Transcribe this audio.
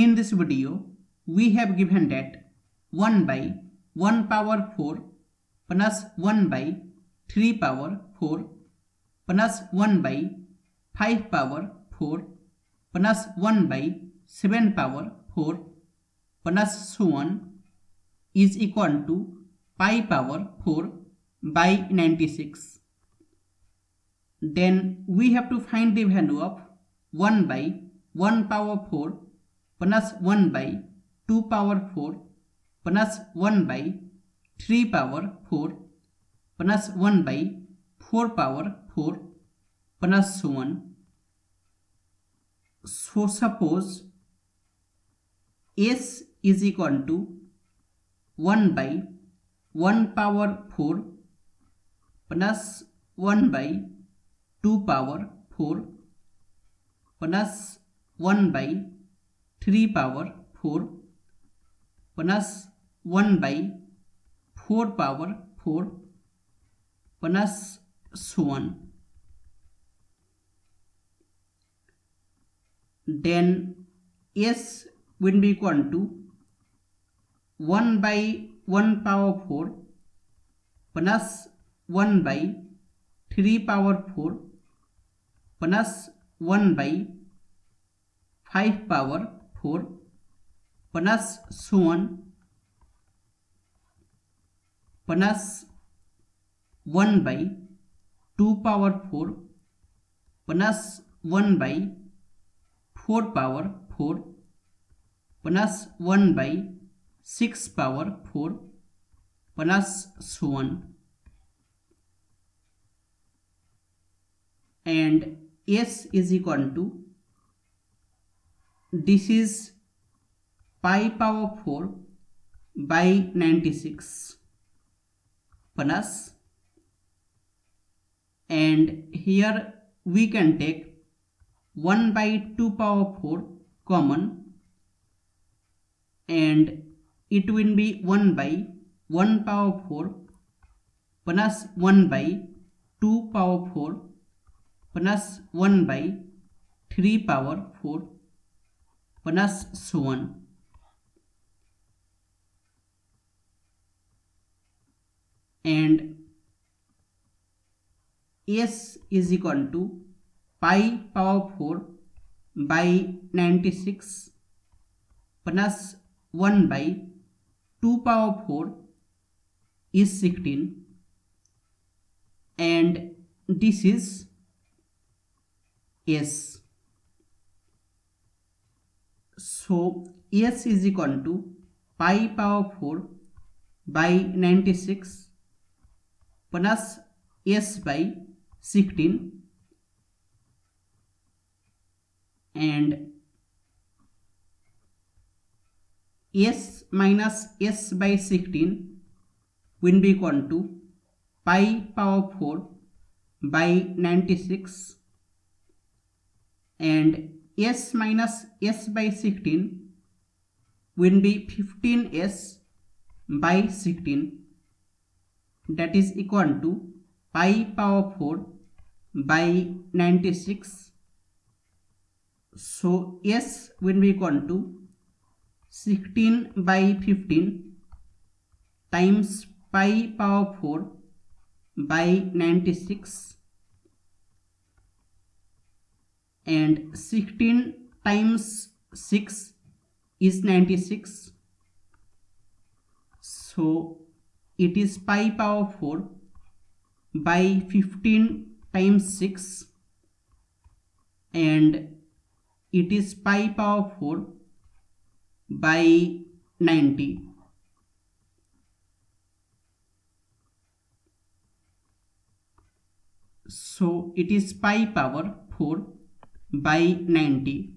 In this video, we have given that 1 by 1 power 4 plus 1 by 3 power 4 plus 1 by 5 power 4 plus 1 by 7 power 4 plus so on is equal to pi power 4 by 96. Then we have to find the value of 1 by 1 power 4 plus one by two power four plus one by three power four plus one by four power four plus one so suppose S is equal to one by one power four plus one by two power four plus one by three power four plus one by four power four plus so on then S will be equal to one by one power four plus one by three power four plus one by five power four plus so on plus one by two power four plus one by four power four plus one by six power four plus so on and S is equal to this is pi power 4 by 96 plus and here we can take 1 by 2 power 4 common and it will be 1 by 1 power 4 plus 1 by 2 power 4 plus 1 by 3 power 4 51 and S is equal to pi power 4 by 96 plus 1 by 2 power 4 is 16, and this is S. so s is equal to pi power 4 by 96 plus s by 16 and s minus s by 16 will be equal to pi power 4 by 96 and s minus s by 16 will be 15s by 16 that is equal to pi power 4 by 96 so s will be equal to 16 by 15 times pi power 4 by 96 and 16 times 6 is 96 so it is pi power 4 by 15 times 6 and it is pi power 4 by 90 so it is pi power 4 by 90